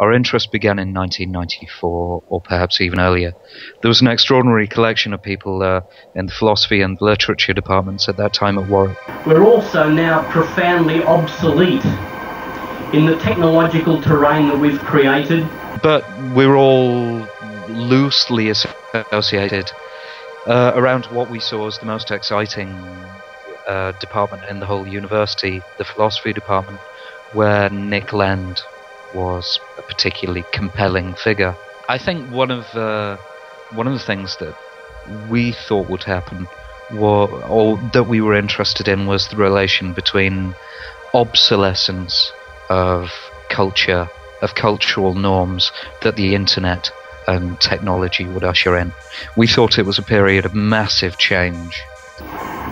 Our interest began in 1994, or perhaps even earlier. There was an extraordinary collection of people uh, in the philosophy and literature departments at that time at Warwick. We're also now profoundly obsolete in the technological terrain that we've created. But we're all loosely associated uh, around what we saw as the most exciting uh, department in the whole university, the philosophy department, where Nick Land was a particularly compelling figure. I think one of uh, one of the things that we thought would happen, or, or that we were interested in, was the relation between obsolescence of culture, of cultural norms that the internet and technology would usher in. We thought it was a period of massive change.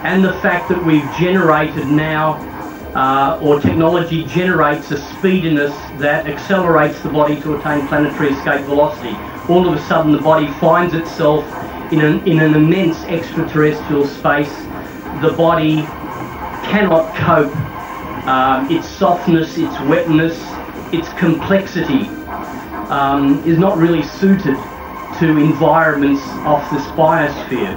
And the fact that we've generated now uh, or technology generates a speediness that accelerates the body to attain planetary escape velocity. All of a sudden, the body finds itself in an, in an immense extraterrestrial space. The body cannot cope. Um, its softness, its wetness, its complexity um, is not really suited to environments of this biosphere.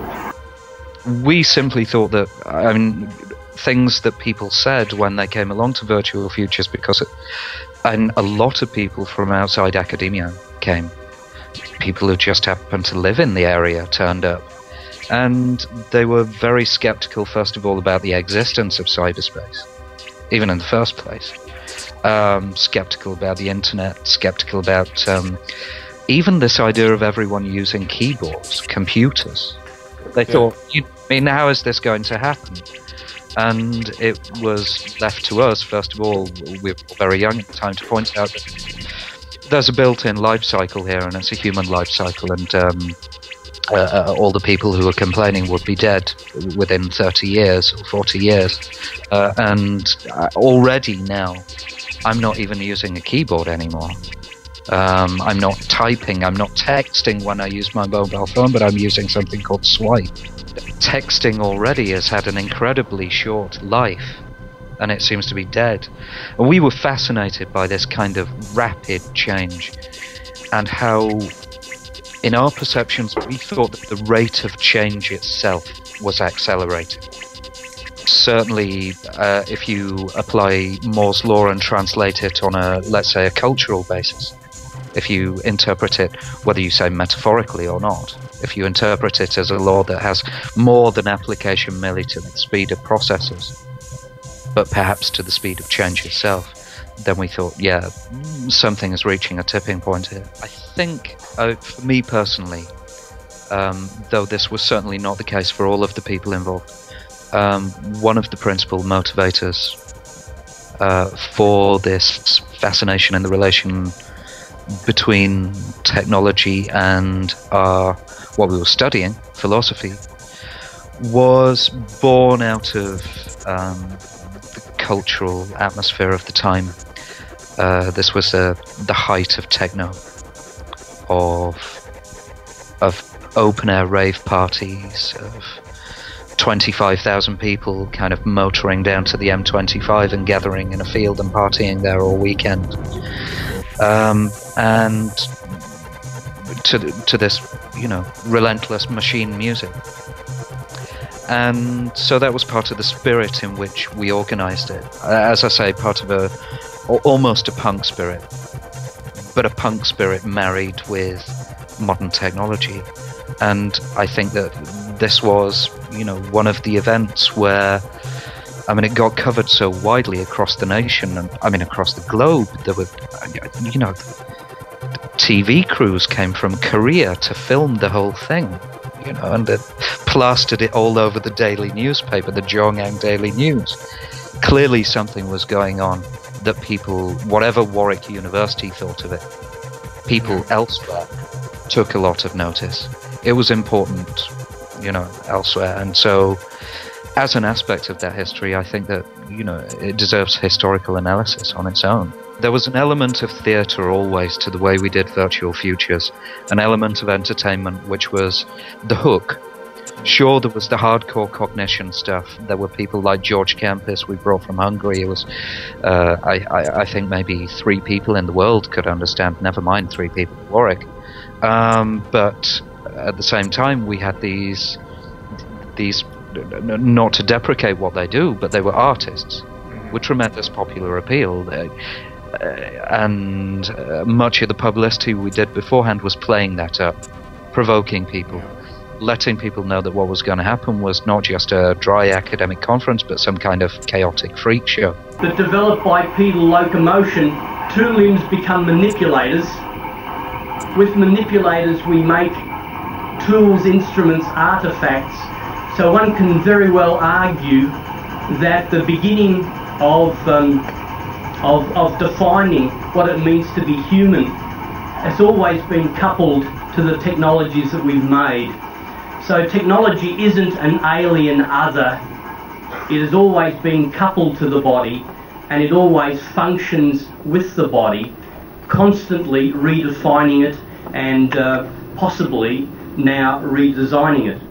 We simply thought that, I mean, things that people said when they came along to Virtual Futures because it, and a lot of people from outside academia came. People who just happened to live in the area turned up. And they were very skeptical, first of all, about the existence of cyberspace, even in the first place. Um, skeptical about the internet, skeptical about um, even this idea of everyone using keyboards, computers. They yeah. thought, I mean, how is this going to happen? And it was left to us, first of all, we were very young at the time, to point out there's a built-in life cycle here, and it's a human life cycle, and um, uh, uh, all the people who are complaining would be dead within 30 years or 40 years. Uh, and uh, already now, I'm not even using a keyboard anymore. Um, I'm not typing, I'm not texting when I use my mobile phone, but I'm using something called Swype. texting already has had an incredibly short life and it seems to be dead. And we were fascinated by this kind of rapid change and how, in our perceptions, we thought that the rate of change itself was accelerating. Certainly, uh, if you apply Moore's law and translate it on a, let's say, a cultural basis, if you interpret it, whether you say metaphorically or not, if you interpret it as a law that has more than application merely to the speed of processors, but perhaps to the speed of change itself, then we thought, yeah, something is reaching a tipping point here. I think, uh, for me personally, um, though this was certainly not the case for all of the people involved, um, one of the principal motivators uh, for this fascination in the relation between technology and our what we were studying, philosophy, was born out of um, the cultural atmosphere of the time. Uh, this was uh, the height of techno, of of open air rave parties, of 25,000 people kind of motoring down to the M25 and gathering in a field and partying there all weekend. Um, and to to this you know relentless machine music. And so that was part of the spirit in which we organized it. As i say part of a almost a punk spirit but a punk spirit married with modern technology. And i think that this was you know one of the events where I mean, it got covered so widely across the nation, and I mean, across the globe. There were, you know, TV crews came from Korea to film the whole thing, you know, and it plastered it all over the daily newspaper, the Pyongyang Daily News. Clearly, something was going on that people, whatever Warwick University thought of it, people elsewhere took a lot of notice. It was important, you know, elsewhere, and so as an aspect of that history, I think that you know it deserves historical analysis on its own. There was an element of theatre always to the way we did virtual futures, an element of entertainment which was the hook. Sure, there was the hardcore cognition stuff. There were people like George Kampis we brought from Hungary. It was, uh, I, I, I, think maybe three people in the world could understand. Never mind three people in Warwick. Um, but at the same time, we had these these not to deprecate what they do, but they were artists mm-hmm. with tremendous popular appeal. Uh, and uh, much of the publicity we did beforehand was playing that up, provoking people, letting people know that what was going to happen was not just a dry academic conference, but some kind of chaotic freak show. That developed bipedal locomotion, two limbs become manipulators. With manipulators, we make tools, instruments, artifacts. So one can very well argue that the beginning of um, of, of defining what it means to be human has always been coupled to the technologies that we've made. So technology isn't an alien other. It has always been coupled to the body and it always functions with the body, constantly redefining it and uh, possibly now redesigning it.